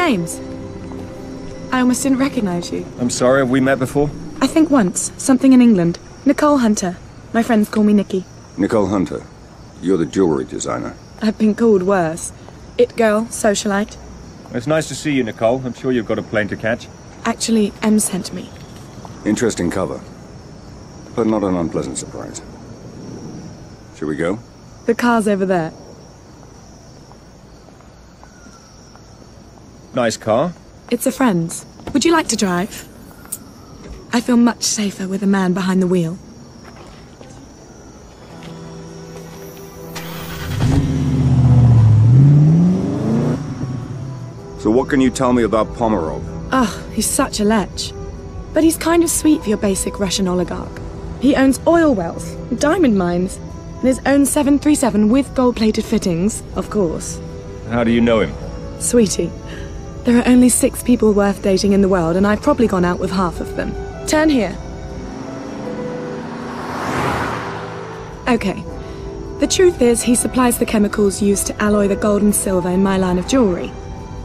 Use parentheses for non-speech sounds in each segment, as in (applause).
James. I almost didn't recognize you. I'm sorry, have we met before? I think once. Something in England. Nicole Hunter. My friends call me Nikki. Nicole Hunter, you're the jewelry designer. I've been called worse. It girl, socialite. It's nice to see you, Nicole. I'm sure you've got a plane to catch. Actually, M sent me. Interesting cover, but not an unpleasant surprise. Shall we go? The car's over there. Nice car. It's a friend's. Would you like to drive? I feel much safer with a man behind the wheel. So what can you tell me about Pomerov? Oh, he's such a lech. But he's kind of sweet for your basic Russian oligarch. He owns oil wells, diamond mines, and his own 737 with gold-plated fittings, of course. How do you know him? Sweetie, there are only six people worth dating in the world, and I've probably gone out with half of them. Turn here. Okay. The truth is, he supplies the chemicals used to alloy the gold and silver in my line of jewelry.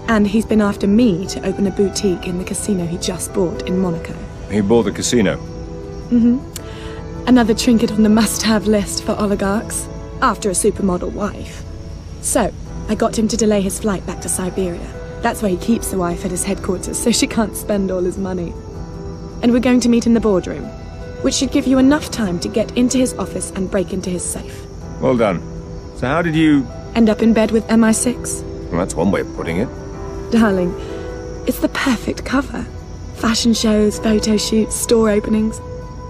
And he's been after me to open a boutique in the casino he just bought in Monaco. He bought the casino. Mm-hmm. Another trinket on the must-have list for oligarchs, after a supermodel wife. So, I got him to delay his flight back to Siberia. That's where he keeps the wife at his headquarters, so she can't spend all his money. And we're going to meet in the boardroom, which should give you enough time to get into his office and break into his safe. Well done. So how did you... End up in bed with MI6? Well, that's one way of putting it. Darling, it's the perfect cover. Fashion shows, photo shoots, store openings.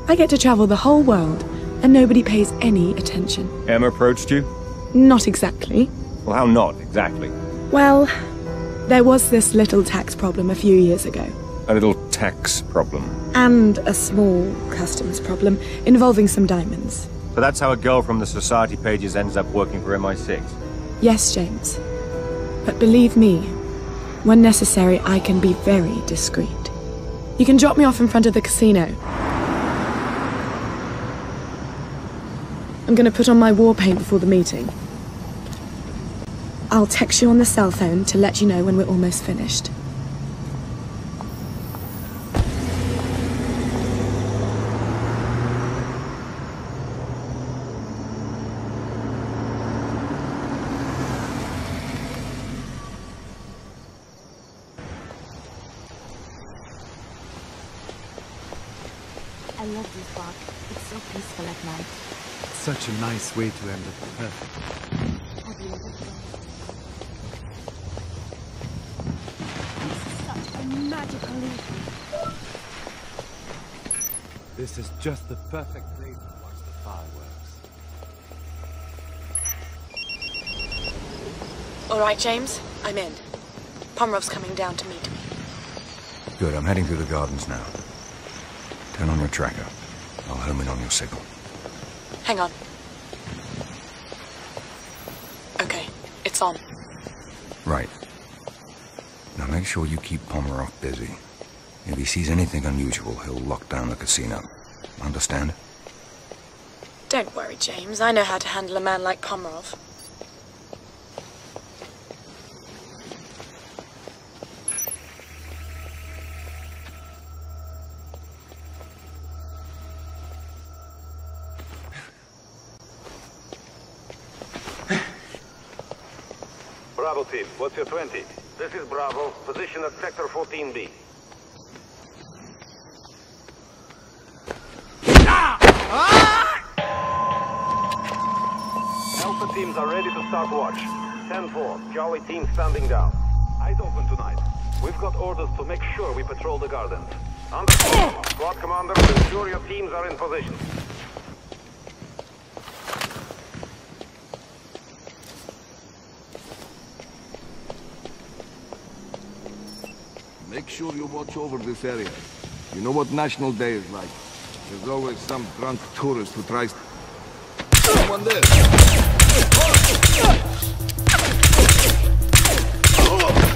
I get to travel the whole world, and nobody pays any attention. M approached you? Not exactly. Well, how not, exactly? Well, there was this little tax problem a few years ago. A little tax problem. And a small customs problem involving some diamonds. So that's how a girl from the society pages ends up working for MI6? Yes, James. But believe me, when necessary, I can be very discreet. You can drop me off in front of the casino. I'm gonna put on my war paint before the meeting. I'll text you on the cell phone to let you know when we're almost finished. I love this park. It's so peaceful at night. Such a nice way to end it. Perfect. Have you ever been? It's such a magical evening. This is just the perfect place to watch the fireworks. All right, James. I'm in. Pomerov's coming down to meet me. Good, I'm heading through the gardens now. Turn on your tracker. I'll home in on your signal. Hang on. Okay, it's on. Right. Now make sure you keep Pomerov busy. If he sees anything unusual, he'll lock down the casino. Understand? Don't worry, James. I know how to handle a man like Pomerov. Bravo team, what's your 20? This is Bravo, position at sector 14B. Alpha ah! teams are ready to start watch. 10-4, Jolly team standing down. Eyes open tonight. We've got orders to make sure we patrol the gardens. Understood. Ah! Squad commander, ensure your teams are in position. sure you watch over this area. You know what National Day is like. There's always some drunk tourist who tries... Someone there! Oh.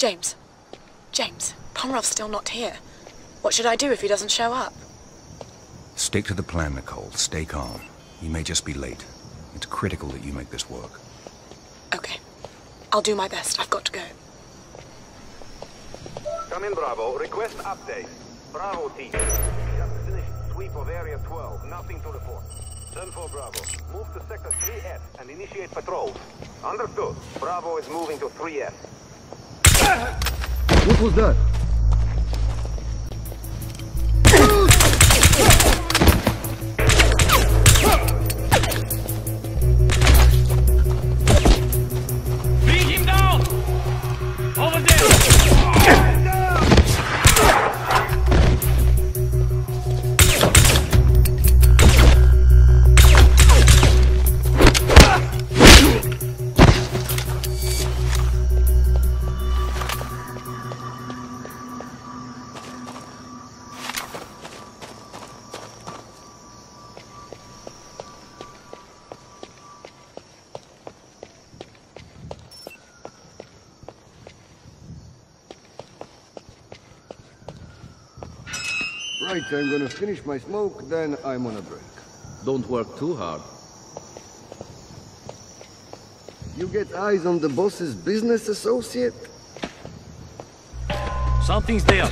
James. James, Pomerov's still not here. What should I do if he doesn't show up? Stick to the plan, Nicole. Stay calm. You may just be late. It's critical that you make this work. Okay. I'll do my best. I've got to go. Come in, Bravo. Request update. Bravo team. Just finished sweep of Area 12. Nothing to report. 10-4 Bravo. Move to Sector 3F and initiate patrols. Understood. Bravo is moving to 3F. What was Right, I'm gonna finish my smoke, then I'm on a break. Don't work too hard. You get eyes on the boss's business associate? Something's there.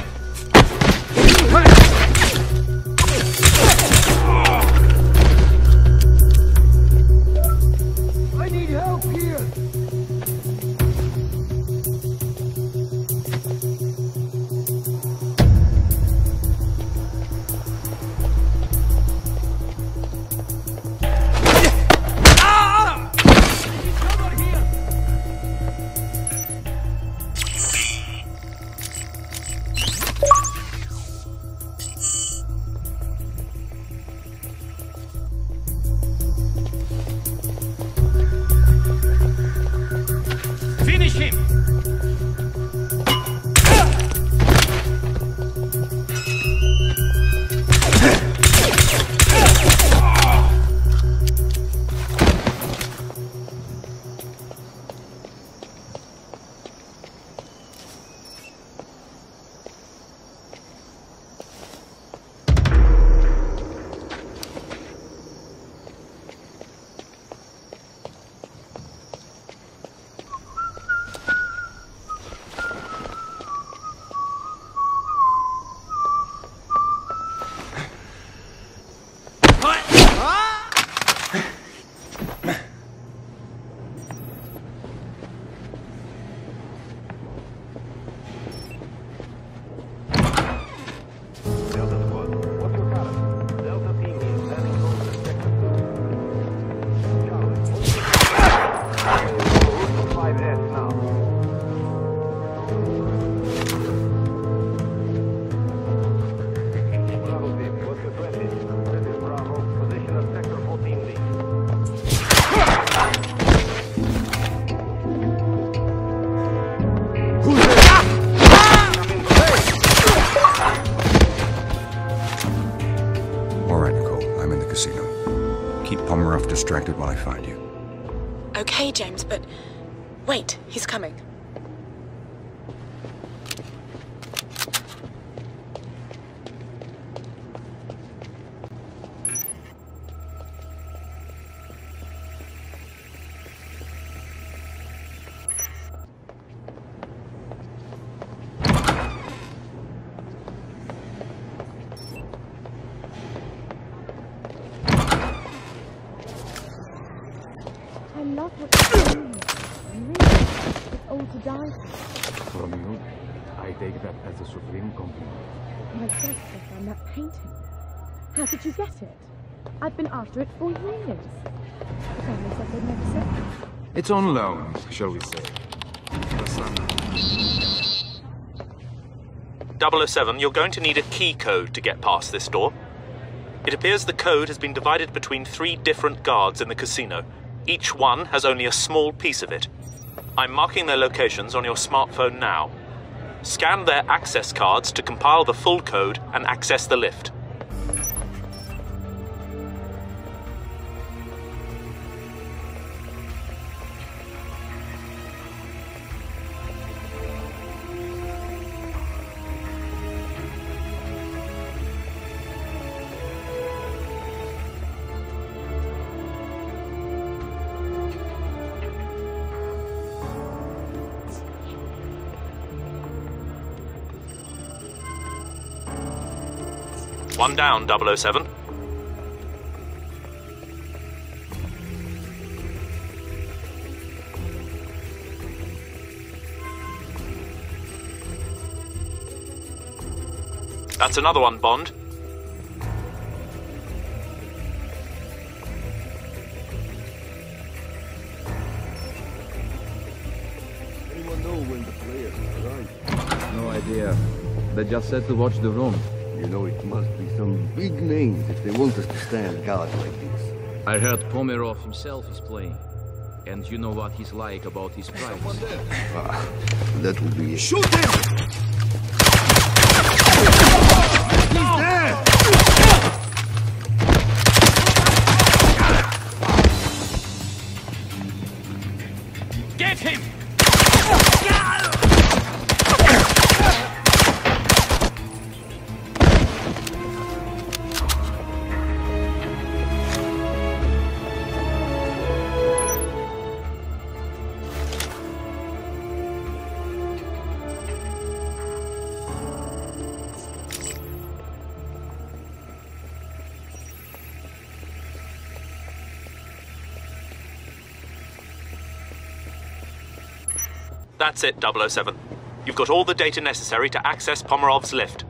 Okay, James, but... Wait, he's coming. I love what you're doing. Really, it's all to die for. From you, I take that as a supreme compliment. My sister found that painting. How did you get it? I've been after it for years. The family said they'd never sell it. It's on loan, shall we say. For some 007, you're going to need a key code to get past this door. It appears the code has been divided between three different guards in the casino. Each one has only a small piece of it. I'm marking their locations on your smartphone now. Scan their access cards to compile the full code and access the lift. One down, 007. That's another one, Bond. Anyone know when the players arrive? No idea. They just said to watch the room. You know, it must be some big names if they want us to stand guard like this. I heard Pomerov himself is playing. And you know what he's like about his privacy. Ah, that would be it. Shoot him! He's there! That's it, 007. You've got all the data necessary to access Pomerov's lift.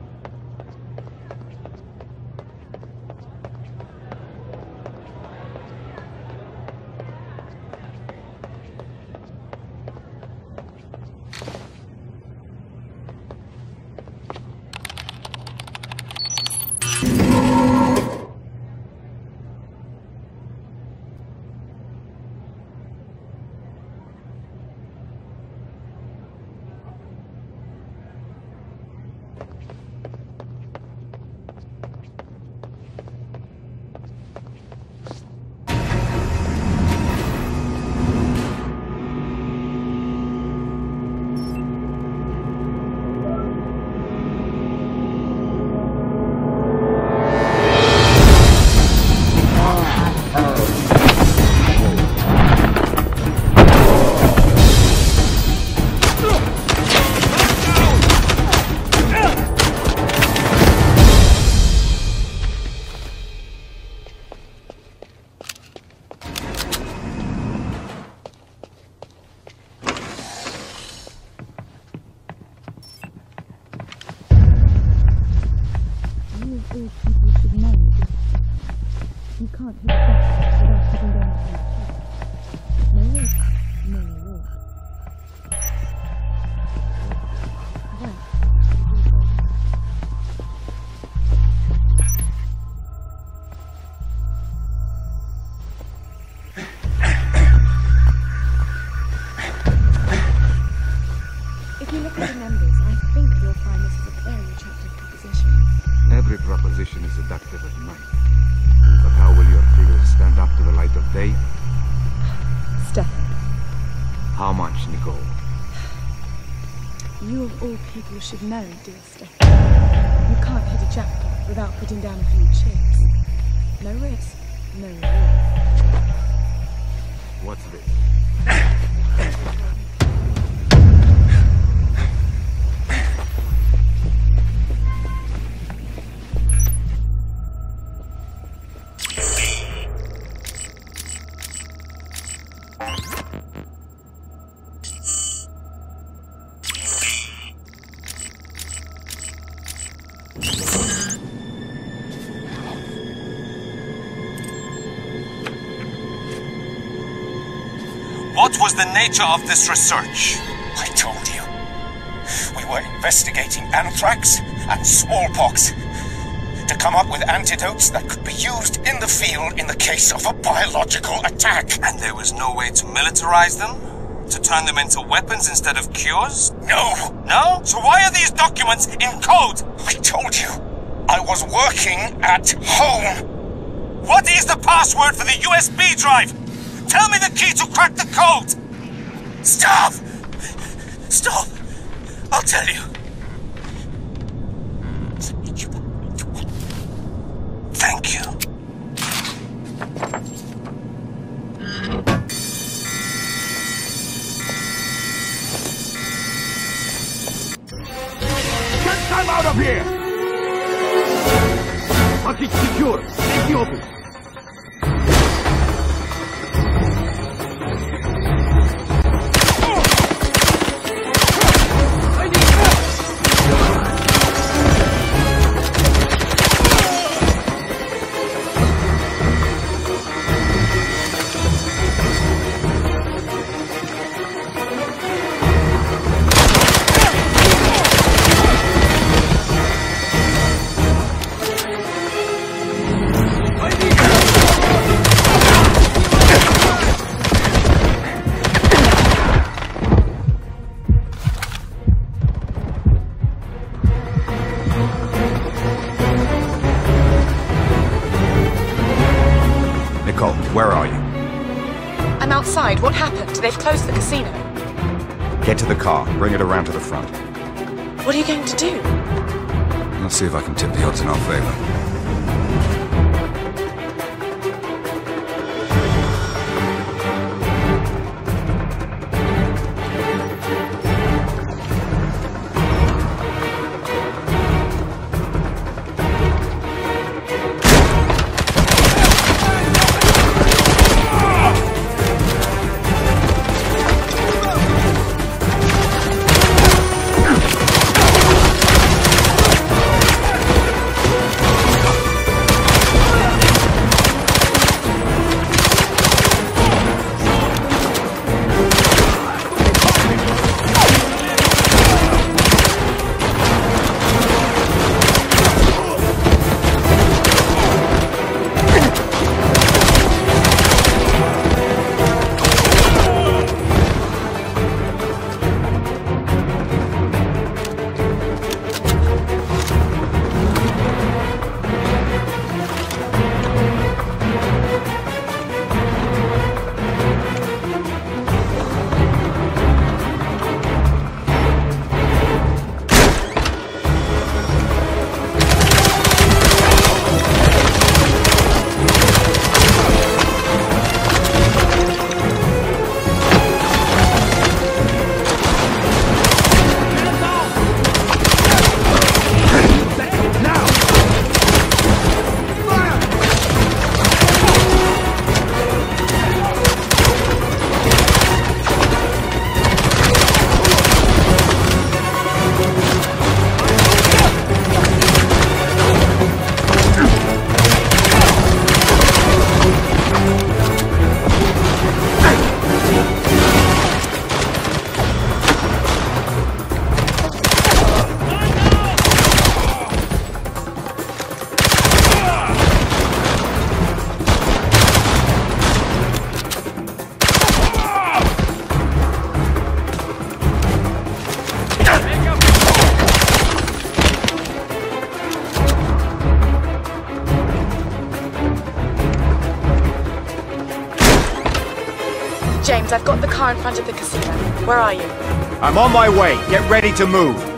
You you of all people should know, dear Stefan. You can't hit a jackpot without putting down a few chips. No risk, no reward. What's this? Nature of this research? I told you. We were investigating anthrax and smallpox to come up with antidotes that could be used in the field in the case of a biological attack. And there was no way to militarize them? To turn them into weapons instead of cures? No! No? So why are these documents in code? I told you. I was working at home. What is the password for the USB drive? Tell me the key to crack the code! Stop! Stop! I'll tell you. Thank you. Get them out of here! Passage secure. Safety open. Nicole, where are you? I'm outside. What happened? They've closed the casino. Get to the car. Bring it around to the front. What are you going to do? Let's see if I can tip the odds in our favor. I've got the car in front of the casino. Where are you? I'm on my way. Get ready to move.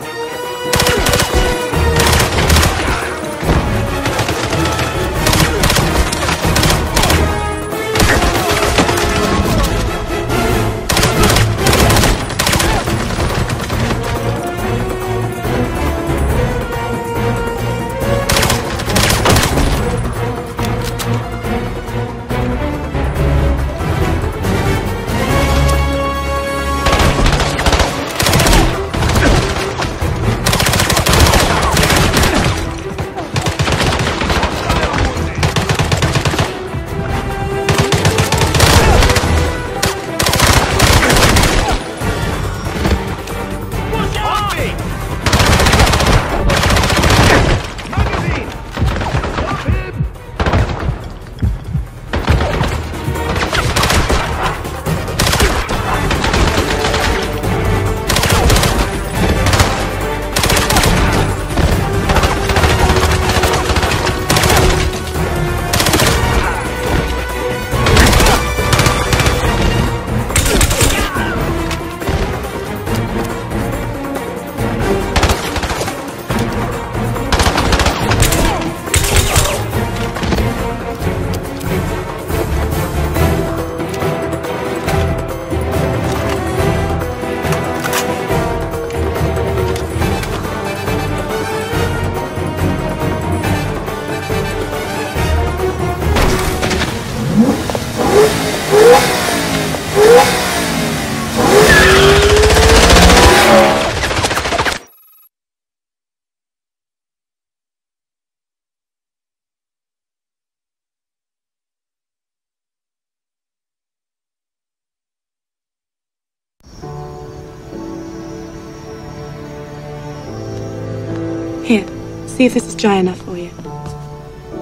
See if this is dry enough for you.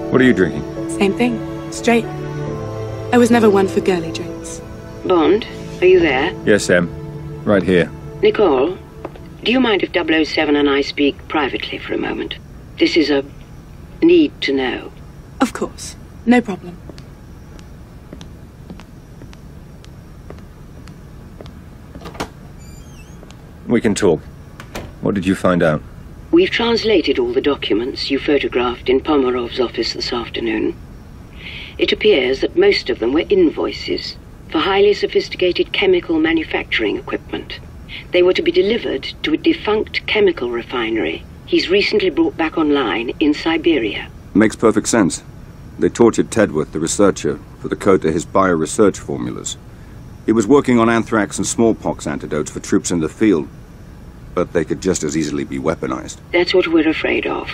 What are you drinking? Same thing, straight. I was never one for girly drinks. Bond, are you there? Yes, M. Right here. Nicole, do you mind if 007 and I speak privately for a moment? This is a need to know. Of course, no problem. We can talk. What did you find out? We've translated all the documents you photographed in Pomerov's office this afternoon. It appears that most of them were invoices for highly sophisticated chemical manufacturing equipment. They were to be delivered to a defunct chemical refinery he's recently brought back online in Siberia. Makes perfect sense. They tortured Tedworth, the researcher, for the code to his bioresearch formulas. He was working on anthrax and smallpox antidotes for troops in the field, but they could just as easily be weaponized. That's what we're afraid of.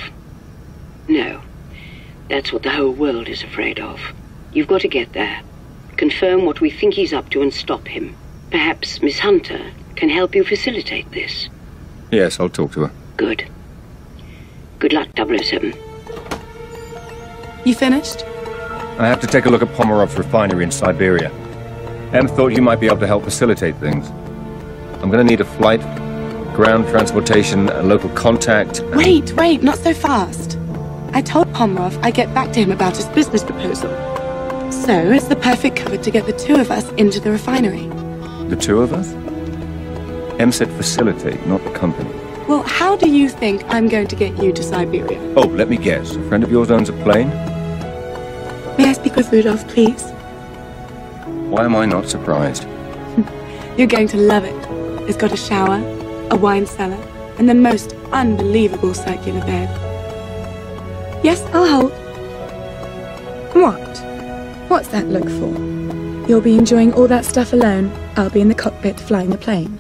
No. That's what the whole world is afraid of. You've got to get there. Confirm what we think he's up to and stop him. Perhaps Miss Hunter can help you facilitate this. Yes, I'll talk to her. Good. Good luck, 007. You finished? I have to take a look at Pomerov's refinery in Siberia. M thought you might be able to help facilitate things. I'm gonna need a flight, ground transportation, and local contact. and- Wait, wait, not so fast. I told Pomerov I'd get back to him about his business proposal. So it's the perfect cover to get the two of us into the refinery. The two of us? Said facilitate, not the company. Well, how do you think I'm going to get you to Siberia? Oh, let me guess. A friend of yours owns a plane? May I speak with Rudolph, please? Why am I not surprised? (laughs) You're going to love it. It's got a shower, a wine cellar, and the most unbelievable circular bed. Yes, I'll hold. What? What's that look for? You'll be enjoying all that stuff alone. I'll be in the cockpit flying the plane.